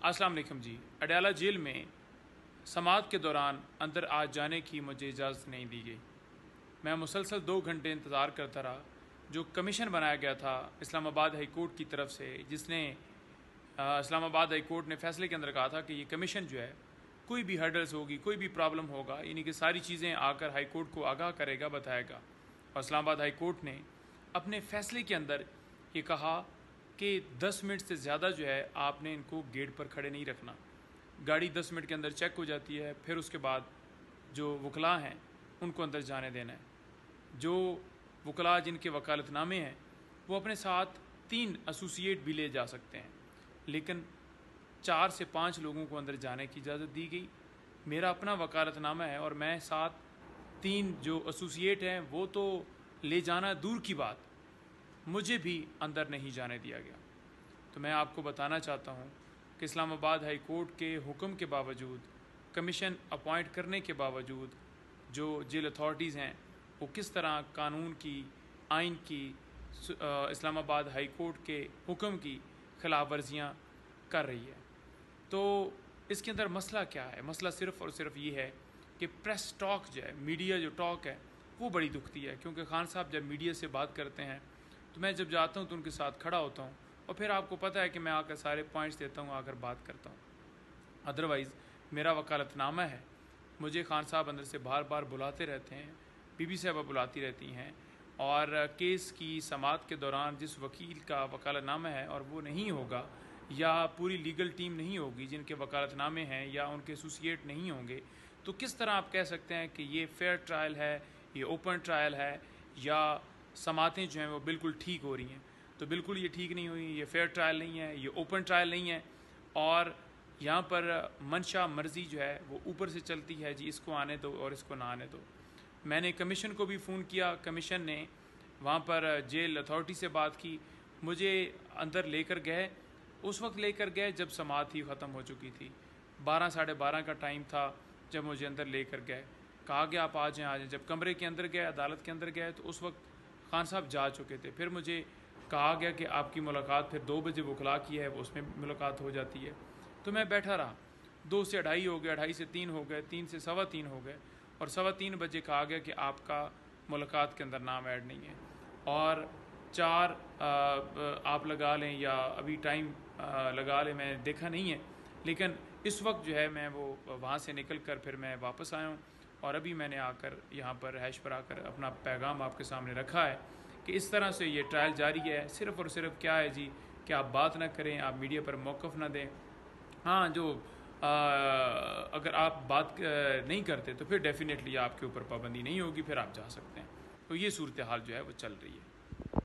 अस्सलाम वालेकुम जी। अडयाला जेल में समात के दौरान अंदर आ जाने की मुझे इजाज़त नहीं दी गई। मैं मुसलसल दो घंटे इंतज़ार करता रहा, जो कमीशन बनाया गया था इस्लामाबाद हाई कोर्ट की तरफ़ से, जिसने इस्लामाबाद हाई कोर्ट ने फैसले के अंदर कहा था कि ये कमीशन जो है, कोई भी हर्डल्स होगी, कोई भी प्रॉब्लम होगा, यानी कि सारी चीज़ें आकर हाई कोर्ट को आगाह करेगा, बताएगा। और इस्लामाबाद हाई कोर्ट ने अपने फैसले के अंदर ये कहा कि 10 मिनट से ज़्यादा जो है आपने इनको गेट पर खड़े नहीं रखना। गाड़ी 10 मिनट के अंदर चेक हो जाती है, फिर उसके बाद जो वकला हैं, उनको अंदर जाने देना है। जो वकला जिनके वकालतनामे हैं, वो अपने साथ तीन एसोसिएट भी ले जा सकते हैं। लेकिन चार से पाँच लोगों को अंदर जाने की इजाज़त दी गई। मेरा अपना वकालतनामा है और मैं साथ तीन जो एसोसिएट हैं, वो तो ले जाना दूर की बात। मुझे भी अंदर नहीं जाने दिया गया। तो मैं आपको बताना चाहता हूँ कि इस्लामाबाद हाई कोर्ट के हुक्म के बावजूद, कमीशन अपॉइंट करने के बावजूद, जो जेल अथॉरिटीज़ हैं, वो किस तरह कानून की, आइन की इस्लामाबाद हाई कोर्ट के हुक्म की खिलाफ वर्जियाँ कर रही है। तो इसके अंदर मसला क्या है? मसला सिर्फ़ और सिर्फ़ ये है कि प्रेस टॉक जो है, मीडिया जो टॉक है, वो बड़ी दुखती है, क्योंकि खान साहब जब मीडिया से बात करते हैं तो मैं जब जाता हूँ तो उनके साथ खड़ा होता हूँ और फिर आपको पता है कि मैं आकर सारे पॉइंट्स देता हूँ, आकर बात करता हूँ। अदरवाइज़ मेरा वकालतनामा है। मुझे खान साहब अंदर से बार बार बुलाते रहते हैं, बीबी साहबा बुलाती रहती हैं और केस की समात के दौरान जिस वकील का वकालतनामा है और वो नहीं होगा या पूरी लीगल टीम नहीं होगी, जिनके वकालतनामे हैं या उनके एसोसिएट नहीं होंगे तो किस तरह आप कह सकते हैं कि ये फेयर ट्रायल है, ये ओपन ट्रायल है या समातें जो हैं वो बिल्कुल ठीक हो रही हैं। तो बिल्कुल ये ठीक नहीं हुई, ये फेयर ट्रायल नहीं है, ये ओपन ट्रायल नहीं है। और यहाँ पर मनशा मर्ज़ी जो है वो ऊपर से चलती है जी, इसको आने दो और इसको ना आने दो। मैंने कमीशन को भी फ़ोन किया कमीशन ने वहाँ पर जेल अथॉरिटी से बात की, मुझे अंदर लेकर गए। उस वक्त लेकर गए जब समात ही ख़त्म हो चुकी थी। बारह, साढ़े बारह का टाइम था जब मुझे अंदर लेकर गए। कहा गया आप आ जाएँ आ जाएँ। जब कमरे के अंदर गए, अदालत के अंदर गए तो उस वक्त खान साहब जा चुके थे। फिर मुझे कहा गया कि आपकी मुलाकात, फिर दो बजे बुखला की है उसमें मुलाकात हो जाती है। तो मैं बैठा रहा। दो से अढ़ाई हो गए, अढ़ाई से तीन हो गए, तीन से सवा तीन हो गए और सवा तीन बजे कहा गया कि आपका मुलाकात के अंदर नाम ऐड नहीं है। और चार आप लगा लें या अभी टाइम लगा लें, मैं देखा नहीं है। लेकिन इस वक्त जो है, मैं वो वहाँ से निकल कर फिर मैं वापस आया हूँ। और अभी मैंने आकर यहाँ पर हैश पर आकर अपना पैगाम आपके सामने रखा है कि इस तरह से ये ट्रायल जारी है। सिर्फ़ और सिर्फ़ क्या है जी? कि आप बात ना करें आप मीडिया पर मौक़ ना दें। हाँ जो आ, अगर आप बात नहीं करते तो फिर डेफिनेटली आपके ऊपर पाबंदी नहीं होगी फिर आप जा सकते हैं। तो ये सूरत हाल जो है वो चल रही है।